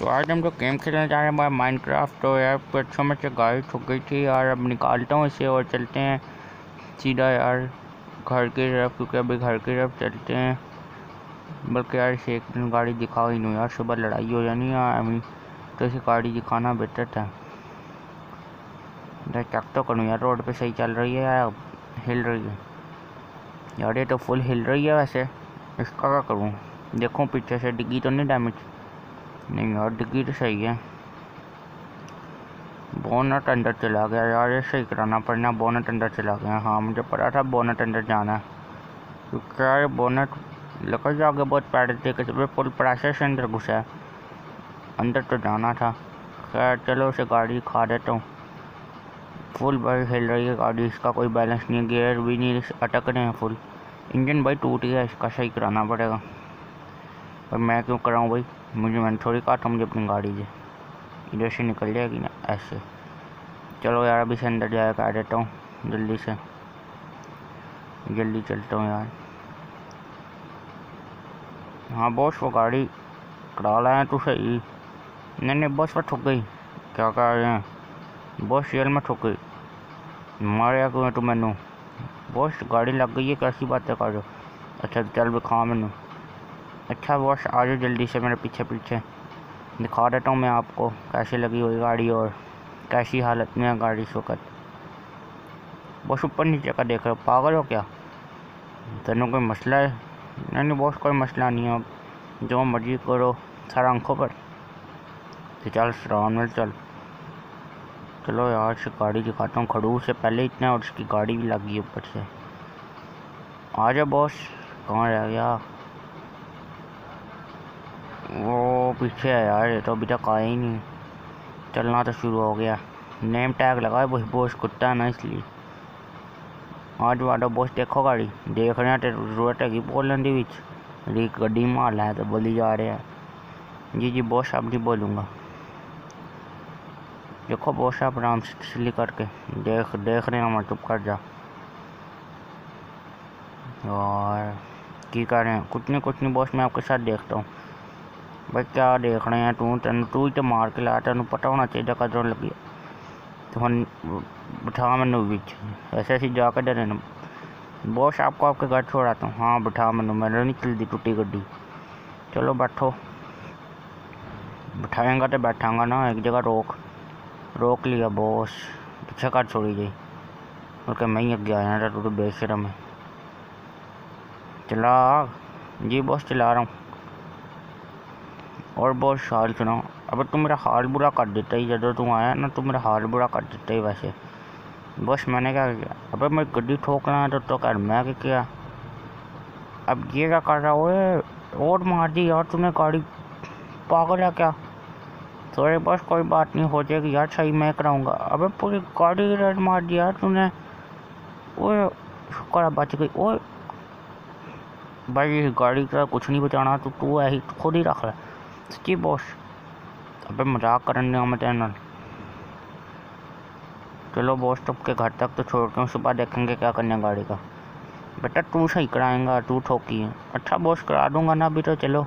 तो आज हम जो गेम खेलने जा रहे हैं हमारा माइनक्राफ्ट तो यार बच्चों में से गाड़ी ठुक गई थी यार, अब निकालता हूँ इसे और चलते हैं। सीधा यार, घर की तरफ़, क्योंकि अभी घर की तरफ़ चलते हैं। बल्कि यार इसे एक दिन गाड़ी दिखाओ ही नहीं यार, सुबह लड़ाई हो जानी यार अभी। तो इसे गाड़ी दिखाना बेटर था। यार चेक तो करूँ यार, रोड पे सही चल रही है यार हिल रही है। यार ये तो फुल हिल रही है वैसे, इसका क्या करूँ? देखूँ पीछे से डिग्गी तो नहीं डैमेज नहीं यार डिग्गी तो सही है। बोनट अंदर चला गया यार, ये सही कराना पड़ना, बोनट अंदर चला गया। हाँ मुझे पता था बोनट अंदर जाना है। क्योंकि यार बोनट लेकर जाओगे बहुत पैर देखे तो फुल प्रेशर से अंदर घुसा है। अंदर तो जाना था। खैर, चलो उसे गाड़ी खा देता हूँ। फुल भाई हिल रही है गाड़ी, इसका कोई बैलेंस नहीं गियर भी नहीं अटक रहे हैं फुल। इंजन भाई टूट गया, इसका सही कराना पड़ेगा। पर मैं क्यों कराऊँ भाई? मुझे मैंने थोड़ी था मुझे अपनी गाड़ी से इधर से निकल जाएगी ना, ऐसे। चलो यार, अभी से अंदर जाया कर देता हूँ, जल्दी से। जल्दी चलता हूँ यार। हाँ बॉस, वो गाड़ी करा लाया तू सही। नहीं नहीं, बस वो ठुक गई। क्या कह रहे हैं? बस रियल में ठुक गई। मारे क्यों तू मैनू? बॉस, गाड़ी लग गई है, कैसी बातें कर रहे हो? अच्छा चल भी खा मैनू। अच्छा बॉस आ जाओ जल्दी से मेरे पीछे पीछे। दिखा देता हूँ मैं आपको कैसे लगी हुई गाड़ी और कैसी हालत में है गाड़ी इस वक्त। बस ऊपर नीचे का देख रहे हो, पागल हो क्या? तेनों कोई मसला है? नहीं नहीं, बॉस कोई मसला नहीं है। जो मर्ज़ी करो, सारा आँखों पर। तो चल आराम में चल। चलो यार से गाड़ी दिखाता हूँ। खड़ूस से पहले इतना और उसकी गाड़ी भी लगी ऊपर से। आ जा, बॉस। कहाँ रह गया? वो पीछे है यार, ये तो अभी तक आया ही नहीं चलना तो शुरू हो गया। नेम टैग लगा है वही बोस कुत्ता ना इसलिए। आज वाडो बोस देखो गाड़ी देख रहे हैं तो ज़रूरत है बोलने की बिच। री गड्डी मार ला है तो बोली जा रहे हैं। जी जी, बॉस अब नहीं बोलूँगा। देखो, बॉस आप आराम से तसली करके। देख देख रहे हैं मैं चुप कर जा। और, की कर? रहे हैं कुछ नहीं कुछ नहीं बॉस मैं आपके साथ देखता हूँ। भाई क्या देख रहे हैं तू तेन तू ही तो मार के लाया तेन पता होना चाहिए कदरों लगी तो हम बिठा मैनू बिच ऐसे ऐसे जाकर डरे न बॉस आपको आपके घर छोड़ाता हूँ हाँ बिठा मैनू मेरे नहीं चलती टूटी गड्डी चलो बैठो बिठाएँगा तो बैठांगा ना एक जगह रोक रोक लिया बॉस पीछे कर छोड़ी गई और मैं ही अगे आया था तो बेशरम है चला जी बॉस चला रहा हूँ और बहुत हाल सुनाओ अब तुम मेरा हाल बुरा कर देता ही जब तू आया ना तू मेरा हाल बुरा कर देता ही वैसे। बस मैंने क्या किया? अबे मैं गड्डी ठोक रहा तो, तो कर मैं क्या किया? अब ये क्या कर रहा हो? और मार दी यार तुमने गाड़ी। पागल है क्या? थोड़े बस कोई बात नहीं हो जाएगी यार सही मैं कराऊँगा। अबे पूरी गाड़ी रेड मार दी यार तूने। ओए शुक्र बच गई। ओए भाई गाड़ी का कुछ नहीं बचाना तो तू ऐसी खुद ही रख ले। सच्ची बॉस अबे मज़ाक करने मैं तेरे नाल चलो बॉस तो के घर तक तो छोड़ के सुबह देखेंगे क्या करने गाड़ी का। बेटा तू सही कराएँगा, तू ठोकी है। अच्छा बॉस करा दूँगा ना अभी तो चलो।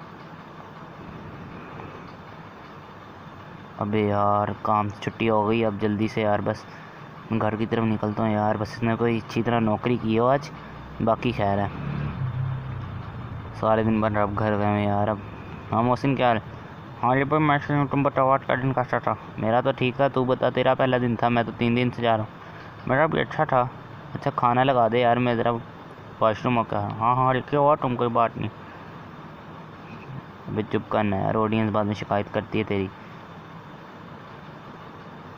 अबे यार, काम छुट्टी हो गई अब जल्दी से यार, बस। घर की तरफ़ निकलता हूँ यार, बस इसने कोई अच्छी तरह नौकरी की हो आज। बाकी खैर है। सारे दिन बन रहा अब घर गए यार, अब हाँ मोहसिन, क्या है? हाँ जी भाई, मैं सुन तुम बताओ आज का दिन कैसा था? मेरा तो ठीक है, तू बता, तेरा पहला दिन था, मैं तो तीन दिन से जा रहा हूँ। मेरा भी अच्छा था। अच्छा खाना लगा दे यार, मैं ज़रा वॉशरूम हो। क्या हाँ हाँ लिखे हुआ तुम कोई बात नहीं। अभी चुप करना यार ऑडियंस बाद में शिकायत करती है तेरी।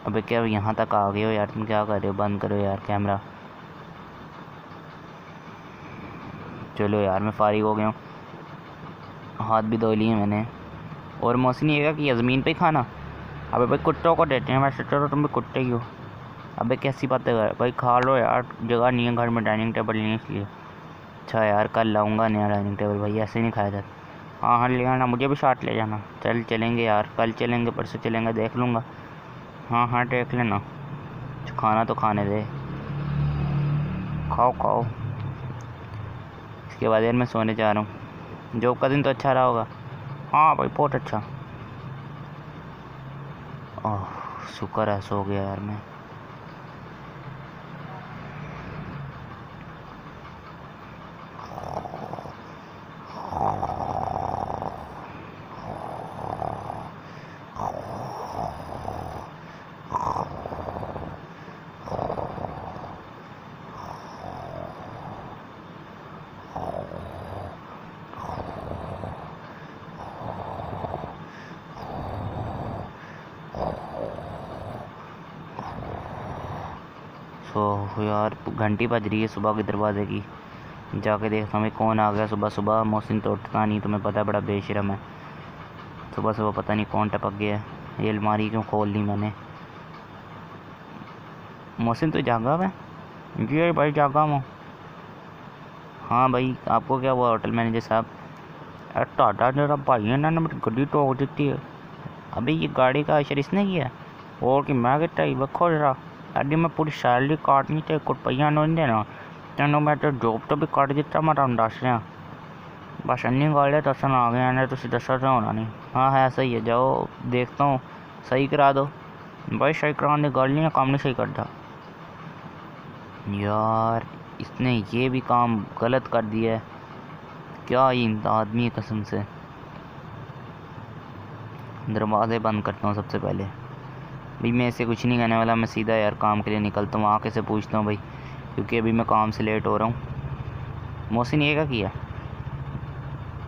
अबे क्या यहाँ तक आ गए हो यार तुम, क्या कर रहे हो? बंद करो यार कैमरा चलो यार, मैं फारिग हो गया हूँ। हाथ भी धो लिए मैंने। और मौसम ये कि ज़मीन पे खाना। अबे भाई, कुत्तों को देते हैं वैसे चलो तुम भी कुत्ते ही हो। अबे, कैसी बातें कर भाई, खा लो यार, जगह नहीं है घर में डाइनिंग टेबल नहीं है इसलिए। अच्छा यार, कल लाऊँगा नया डाइनिंग टेबल भाई, ऐसे नहीं खाया जाता। हाँ हाँ ले आना, मुझे भी साथ ले जाना। चल, चलेंगे यार, कल चलेंगे, परसों चलेंगे, देख लूँगा। हाँ हाँ देख लेना। खाना तो खाने दे। खाओ खाओ। इसके बाद यार मैं सोने जा रहा हूँ। जॉब का दिन तो अच्छा रहा होगा। हाँ भाई, बहुत अच्छा। ओह, शुक्र है, सो गया यार मैं। सो यार, घंटी बज रही है सुबह के दरवाज़े की। जाके देखता हूँ कौन आ गया सुबह सुबह मोहसिन तो उठता नहीं, तुम्हें पता है बड़ा बेशरम है। सुबह सुबह पता नहीं कौन टपक गया ये अलमारी क्यों खोल ली मैंने? मोहसिन तो जागा मैं जी अरे भाई, जागा हूँ। हाँ भाई, आपको क्या हुआ होटल मैनेजर साहब? अरे टाटा जरा भाई है ना मेरी गड्डी टोक दी है अभी ये गाड़ी का अशर इसने किया और कि मैं किता वेखो जरा। मैं पूरी सैलरी काटनी तो एक रुपया नहीं देना। तेन मैं तो जॉब तो भी कट दिता, मैं तुम दस रहा बस इन्नी गल है दसन आ गया ने तुम दसा तो होना नहीं। हाँ है, सही है, जाओ, देखता हूँ। सही करा दो। भाई, सही कराने की गल नहीं है काम नहीं सही करता यार, इसने ये भी काम गलत कर दिया है। क्या इन आदमी है कसम से। दरवाजे बंद करता हूँ सबसे पहले। भाई मैं ऐसे कुछ नहीं कहने वाला, मैं सीधा यार काम के लिए निकलता हूँ, आके से पूछता हूँ भाई, क्योंकि अभी मैं काम से लेट हो रहा हूँ। मोहसिन, ये क्या किया?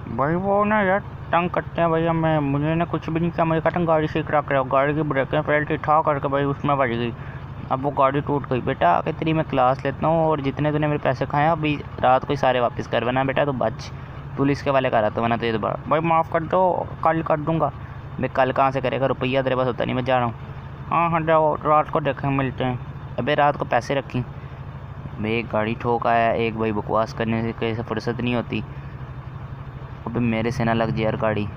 भाई वो ना यार टंग करते हैं भैया, मैं, मुझे ना कुछ भी नहीं किया, मुझे हैं गाड़ी से करा कर, गाड़ी की ब्रेकें पहले ठा करके भाई उसमें बज गई। अब वो गाड़ी टूट गई, बेटा, आके तेरी मैं क्लास लेता हूँ, और जितने तूने मेरे पैसे खाए अभी रात को ही सारे वापस कर बना, बेटा तो बच। पुलिस के वाले करा तो वरना तो ये दोबारा भाई माफ़ कर दो, कल कर दूँगा। मैं कल कहाँ से करेगा, रुपया तेरे पास होता नहीं, मैं जा रहा हूँ। हाँ हाँ जाओ, रात को देखें मिलते हैं। अबे, रात को पैसे रखी। भाई एक गाड़ी ठोक आया, एक भाई बकवास करने से कैसे फुर्सत नहीं होती। अबे, मेरे से ना लग जाए यार गाड़ी।